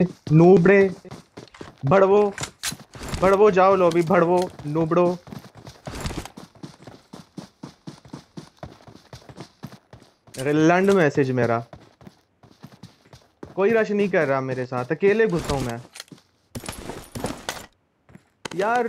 नूबड़े, भड़वो भड़वो जाओ लो अभी भड़वो, नूबड़ो। लंड मैसेज मेरा। कोई रश नहीं कर रहा मेरे साथ, अकेले घुसा हूँ मैं। यार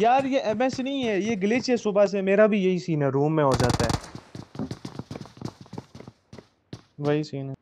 यार ये एमएस नहीं है, ये ग्लिच है सुबह से, मेरा भी यही सीन है रूम में हो जाता है। वही सीन है।